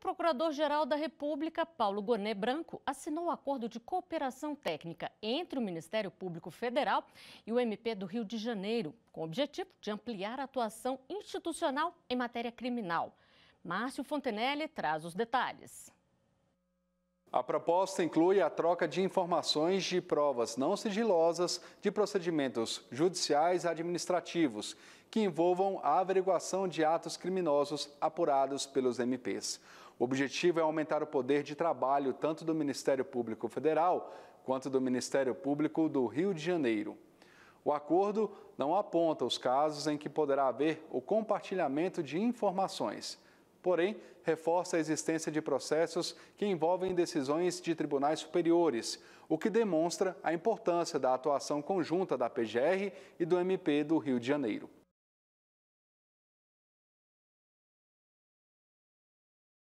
Procurador-Geral da República, Paulo Goné Branco, assinou o um acordo de cooperação técnica entre o Ministério Público Federal e o MP do Rio de Janeiro, com o objetivo de ampliar a atuação institucional em matéria criminal. Márcio Fontenelle traz os detalhes. A proposta inclui a troca de informações de provas não sigilosas de procedimentos judiciais e administrativos que envolvam a averiguação de atos criminosos apurados pelos MPs. O objetivo é aumentar o poder de trabalho tanto do Ministério Público Federal quanto do Ministério Público do Rio de Janeiro. O acordo não aponta os casos em que poderá haver o compartilhamento de informações porém, reforça a existência de processos que envolvem decisões de tribunais superiores, o que demonstra a importância da atuação conjunta da PGR e do MP do Rio de Janeiro.